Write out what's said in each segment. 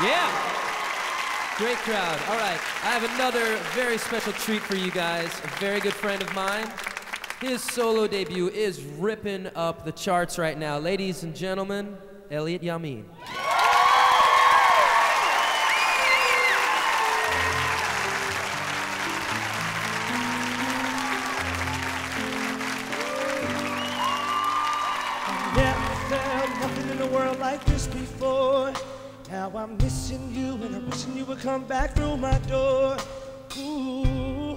Yeah. Great crowd. All right. I have another very special treat for you guys. A very good friend of mine. His solo debut is ripping up the charts right now. Ladies and gentlemen, Elliot Yamin. Never felt nothing in the world like this before. Now I'm missing you and I'm wishing you would come back through my door. Ooh,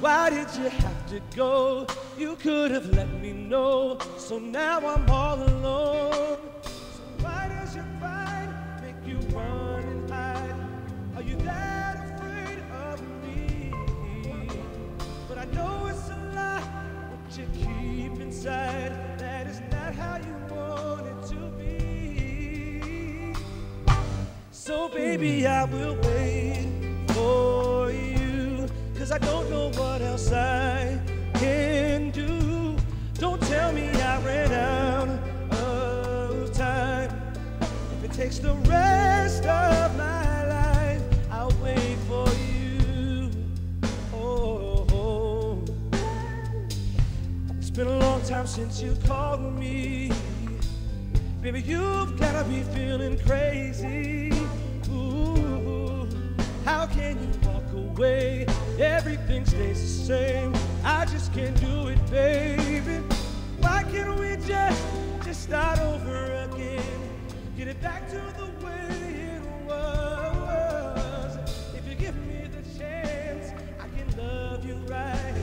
why did you have to go? You could have let me know. So now I'm all alone. So why does your pride make you run and hide? Are you that afraid of me? But I know it's a lie. What you keep inside, that is not how you want So, baby, I will wait for you. Cause I don't know what else I can do. Don't tell me I ran out of time. If it takes the rest of my life, I'll wait for you. Oh, oh. It's been a long time since you called me. Baby, you've gotta be feeling crazy. Ooh, how can you walk away? Everything stays the same. I just can't do it, baby. Why can't we just just start over again? Get it back to the way it was. If you give me the chance, I can love you right.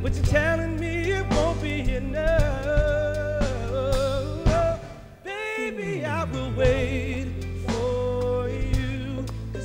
But you're telling me it won't be enough.